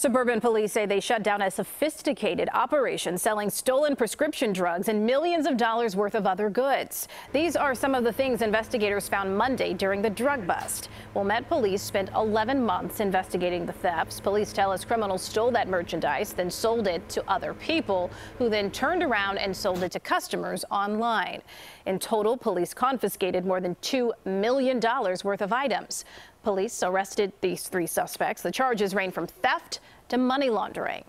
Suburban police say they shut down a sophisticated operation selling stolen prescription drugs and millions of dollars worth of other goods. These are some of the things investigators found Monday during the drug bust. Wilmette police spent 11 months investigating the thefts. Police tell us criminals stole that merchandise, then sold it to other people who then turned around and sold it to customers online. In total, police confiscated more than $2 million worth of items. Police arrested these three suspects. The charges range from theft to money laundering.